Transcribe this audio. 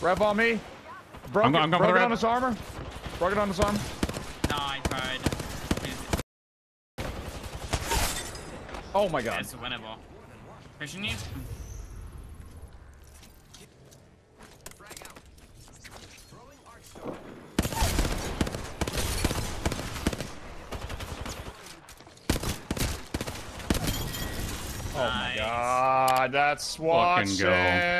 Rev on me. Broke, I'm it, I'm going for broke the it on his armor. Broke it on his armor. No, I tried. Oh my god. That's winnable. Pushing you? Oh my god. That's Watson. go.